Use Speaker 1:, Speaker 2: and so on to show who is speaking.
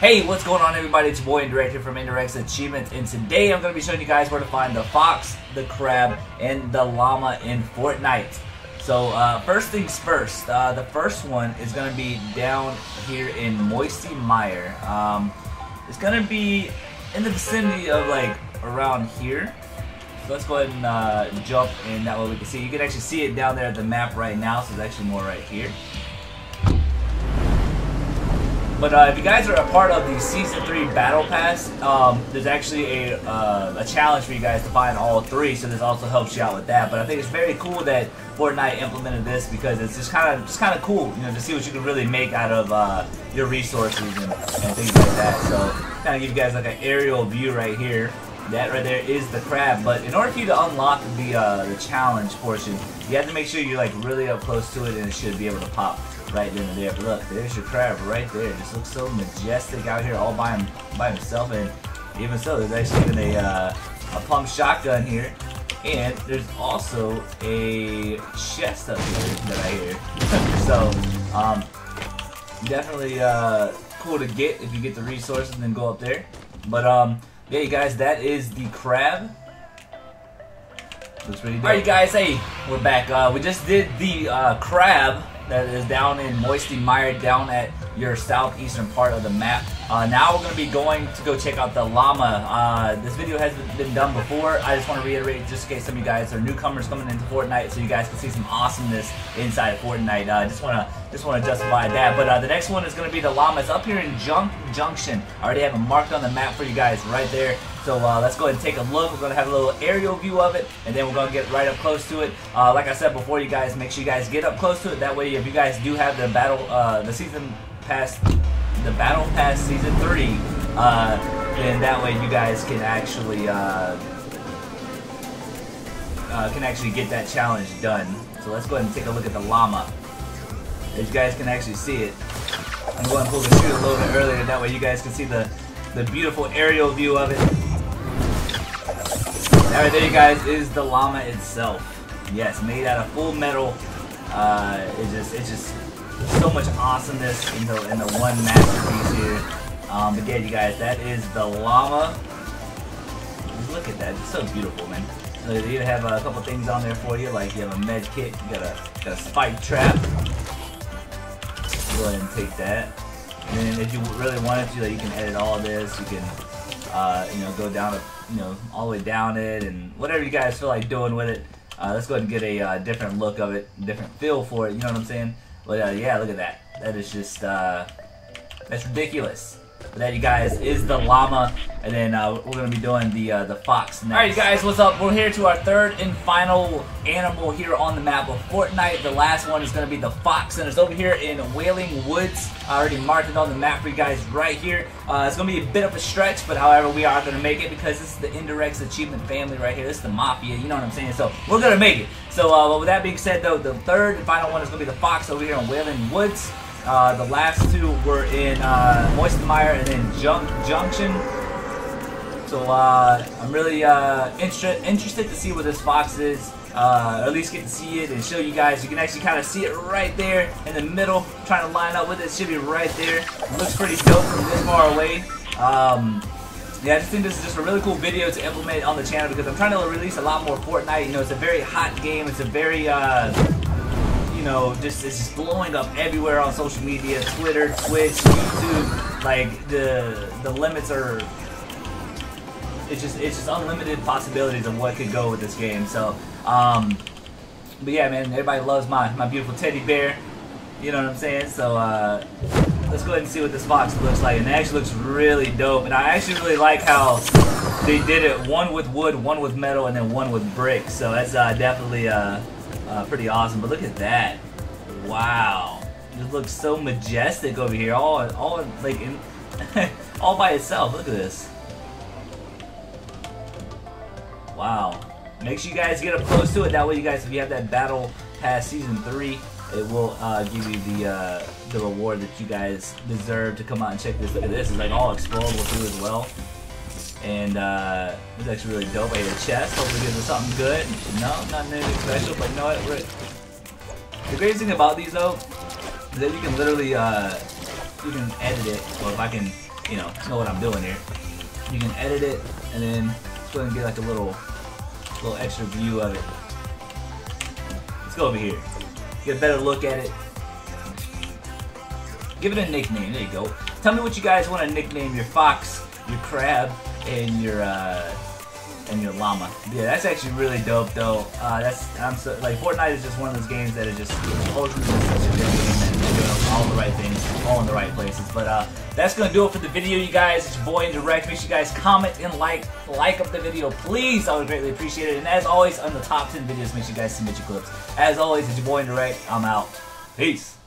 Speaker 1: Hey, what's going on everybody? It's your boy Indirect here from Indirect's Achievements and today I'm going to be showing you guys where to find the fox, the crab, and the llama in Fortnite. So uh, first things first, uh, the first one is going to be down here in Moisty Mire. Um, it's going to be in the vicinity of like around here. Let's go ahead and uh, jump and that way we can see. You can actually see it down there at the map right now, so it's actually more right here. But uh, if you guys are a part of the Season 3 Battle Pass, um, there's actually a, uh, a challenge for you guys to find all three, so this also helps you out with that. But I think it's very cool that Fortnite implemented this because it's just kind of just kind of cool, you know, to see what you can really make out of uh, your resources and, and things like that. So kind of give you guys like an aerial view right here. That right there is the crab, but in order for you to unlock the uh, the challenge portion, you have to make sure you're like really up close to it, and it should be able to pop right then and there. But look, there's your crab right there. Just looks so majestic out here all by him by himself, and even so, there's actually even a uh, a pump shotgun here, and there's also a chest up here that I hear. so, um, definitely uh, cool to get if you get the resources and then go up there. But um. Yeah, you guys, that is the crab. Looks pretty dope. Alright, you guys, hey, we're back. Uh, we just did the uh, crab that is down in Moisty Mire, down at your southeastern part of the map. Uh, now we're going to be going to go check out the llama. Uh, this video has been done before. I just want to reiterate just in case some of you guys are newcomers coming into Fortnite so you guys can see some awesomeness inside of Fortnite. I uh, just want to just want to justify that. But uh, the next one is going to be the llama. It's up here in Junk Junction. I already have it marked on the map for you guys right there. So uh, let's go ahead and take a look. We're going to have a little aerial view of it, and then we're going to get right up close to it. Uh, like I said before, you guys, make sure you guys get up close to it. That way, if you guys do have the battle, the season pass, the battle pass season three, uh, then that way you guys can actually uh, uh, can actually get that challenge done. So let's go ahead and take a look at the llama. As you guys can actually see it. I'm going to pull the chute a little bit earlier, that way you guys can see the the beautiful aerial view of it. Alright, there you guys is the llama itself. Yes, made out of full metal. Uh, it just, it just so much awesomeness in the in the one masterpiece here. Um, but yeah, you guys, that is the llama. Look at that, it's so beautiful, man. So even have a couple things on there for you, like you have a med kit, you got a got a spike trap. Go ahead and take that. And then if you really wanted to, like, you can edit all this. You can, uh, you know, go down, to, you know, all the way down it, and whatever you guys feel like doing with it. Uh, let's go ahead and get a uh, different look of it, different feel for it. You know what I'm saying? But uh, yeah, look at that. That is just, uh, that's ridiculous. That, you guys, is the llama, and then uh, we're gonna be doing the uh, the fox next. All right, you guys, what's up? We're here to our third and final animal here on the map of Fortnite. The last one is gonna be the fox, and it's over here in Wailing Woods. I already marked it on the map for you guys right here. Uh, it's gonna be a bit of a stretch, but however, we are gonna make it because this is the Indirects Achievement family right here. This is the Mafia, you know what I'm saying? So we're gonna make it. So uh, with that being said, though, the third and final one is gonna be the fox over here in Wailing Woods. Uh, the last two were in uh, Moist and then Junk Junction. So uh, I'm really uh, inter interested to see what this fox is. Uh, at least get to see it and show you guys. You can actually kind of see it right there in the middle. trying to line up with it. it should be right there. It looks pretty dope from this far away. Um, yeah, I just think this is just a really cool video to implement on the channel because I'm trying to release a lot more Fortnite. You know, it's a very hot game. It's a very uh, you know, just just blowing up everywhere on social media, Twitter, Twitch, YouTube. Like the the limits are it's just it's just unlimited possibilities of what could go with this game. So, um, but yeah, man, everybody loves my my beautiful teddy bear. You know what I'm saying? So uh, let's go ahead and see what this box looks like. And it actually looks really dope. And I actually really like how they did it one with wood, one with metal, and then one with brick. So that's uh, definitely uh, uh, pretty awesome. But look at that. Wow. It looks so majestic over here. All, all like, in, all by itself. Look at this. Wow. Make sure you guys get up close to it. That way, you guys, if you have that battle pass season three, it will uh, give you the uh, the reward that you guys deserve to come out and check this. Look at this. It's like all explorable too as well. And uh, it's actually really dope. I hit a chest. Hopefully gives us something good. No, not anything special, but you know what? The greatest thing about these though is that you can literally uh, you can edit it. Or if I can you know know what I'm doing here. You can edit it and then let's go ahead and get like a little little extra view of it. Let's go over here. Get a better look at it. Give it a nickname. There you go. Tell me what you guys want to nickname your fox, your crab, and your uh, and your llama. Yeah, that's actually really dope though. Uh, that's I'm so like Fortnite is just one of those games that are just ultimately such a good game and doing all the right things, all in the right places. But uh, that's gonna do it for the video, you guys. It's your boy Indirect. Make sure you guys comment and like like up the video, please. I would greatly appreciate it. And as always, on the top 10 videos, make sure you guys submit your clips. As always, it's your boy Indirect. I'm out. Peace.